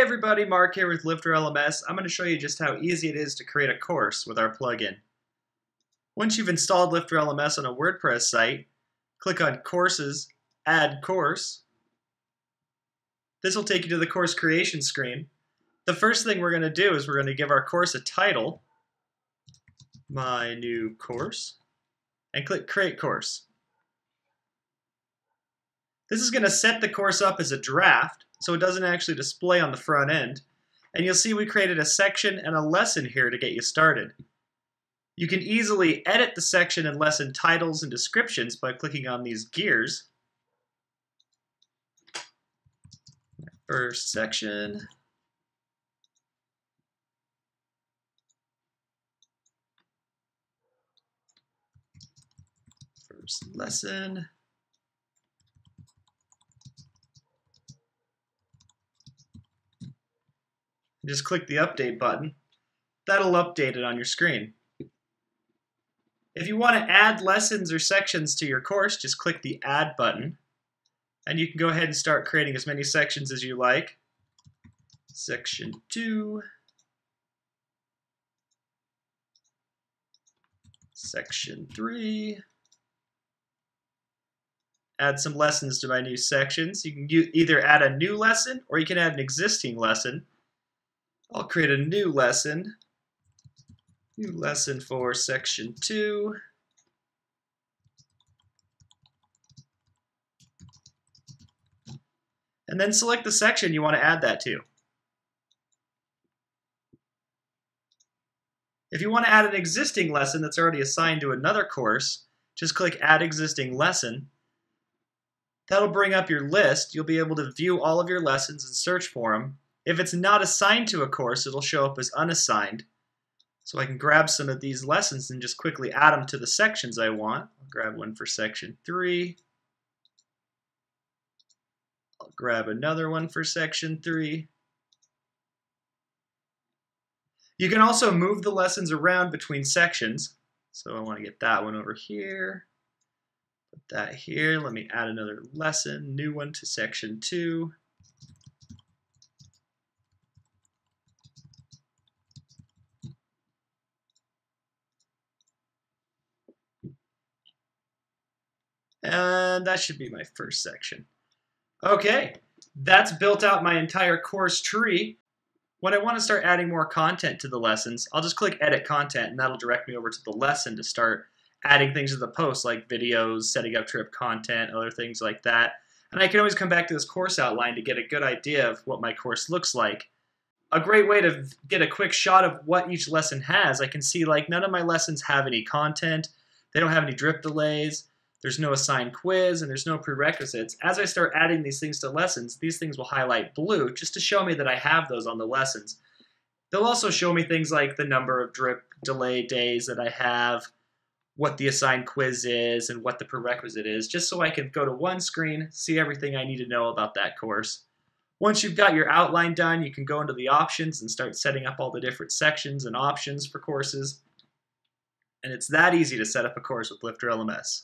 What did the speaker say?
Hey everybody, Mark here with Lifter LMS. I'm going to show you just how easy it is to create a course with our plugin. Once you've installed Lifter LMS on a WordPress site, click on Courses, Add Course. This will take you to the course creation screen. The first thing we're going to do is we're going to give our course a title, My New Course, and click Create Course. This is going to set the course up as a draft, so it doesn't actually display on the front end. And you'll see we created a section and a lesson here to get you started. You can easily edit the section and lesson titles and descriptions by clicking on these gears. First section. First lesson. Just click the update button. That'll update it on your screen. If you want to add lessons or sections to your course, just click the Add button. And you can go ahead and start creating as many sections as you like. Section 2. Section 3. Add some lessons to my new sections. You can either add a new lesson or you can add an existing lesson. I'll create a new lesson. New lesson for section 2. And then select the section you want to add that to. If you want to add an existing lesson that's already assigned to another course, just click Add Existing Lesson. That'll bring up your list. You'll be able to view all of your lessons and search for them. If it's not assigned to a course, it'll show up as unassigned. So I can grab some of these lessons and just quickly add them to the sections I want. I'll grab one for section 3. I'll grab another one for section 3. You can also move the lessons around between sections. So I want to get that one over here. Put that here. Let me add another lesson, new one to section 2. And that should be my first section. Okay, that's built out my entire course tree. When I want to start adding more content to the lessons, I'll just click Edit Content, and that'll direct me over to the lesson to start adding things to the post, like videos, setting up drip content, other things like that. And I can always come back to this course outline to get a good idea of what my course looks like. A great way to get a quick shot of what each lesson has, I can see like none of my lessons have any content, they don't have any drip delays, there's no assigned quiz, and there's no prerequisites. As I start adding these things to lessons, these things will highlight blue just to show me that I have those on the lessons. They'll also show me things like the number of drip delay days that I have, what the assigned quiz is, and what the prerequisite is, just so I can go to one screen, see everything I need to know about that course. Once you've got your outline done, you can go into the options and start setting up all the different sections and options for courses. And it's that easy to set up a course with Lifter LMS.